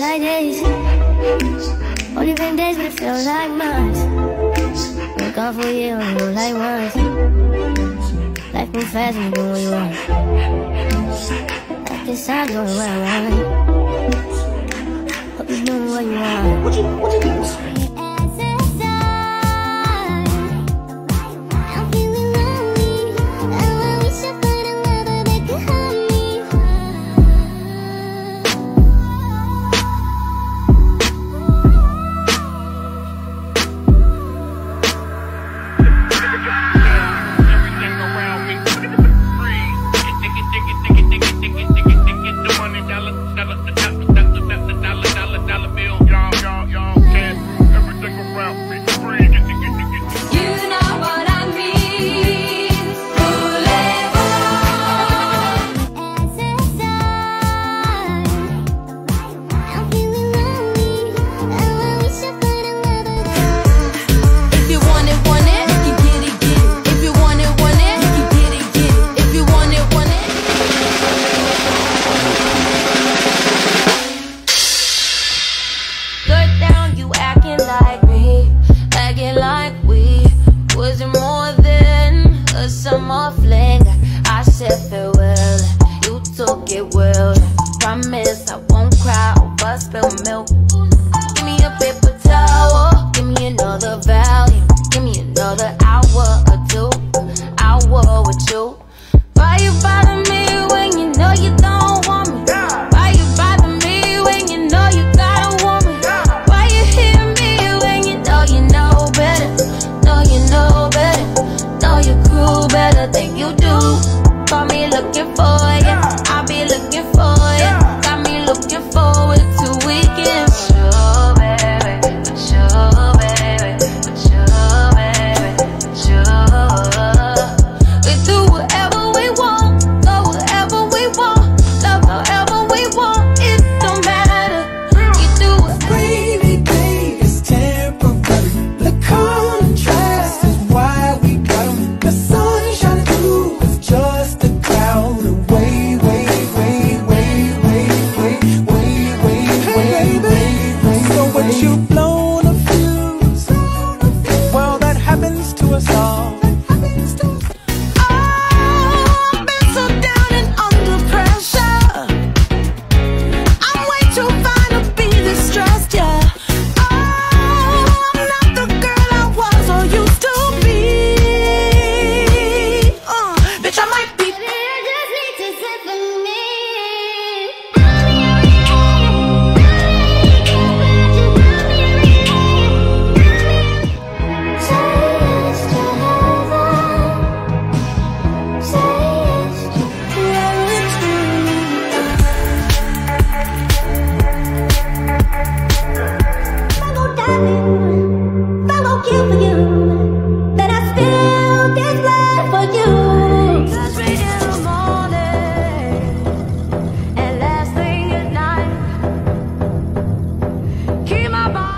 like days Only been days but it feels like months Look out for you and you like once Life moves fast and you do what you want. Like this I'm going where I want Hope you're doing what you want. What you, what you doing? you acting like me, acting like we was it more than a summer fling. I said farewell, you took it well. Promise I won't cry over spilled milk. Give me a paper towel, give me another value, give me another hour or two, hour with you. looking for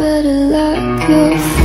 better luck you'll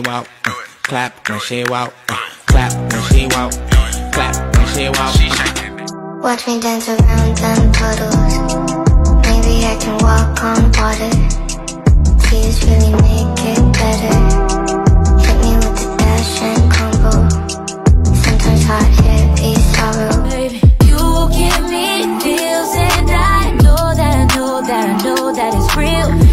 walk, uh, clap when she walk, uh, clap when she walk, clap when she walk. Uh. Watch me dance around them puddles. Maybe I can walk on water. Please really make it better. Hit me with the dash and combo. Sometimes hot hair be sorrow. Baby, you give me feels, and I know that I know that I know that it's real.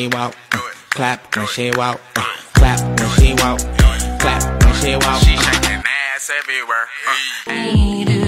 she uh, walk, uh, clap when she walk, uh, clap when she walk, clap when she walk. She uh. shaking ass everywhere. Uh.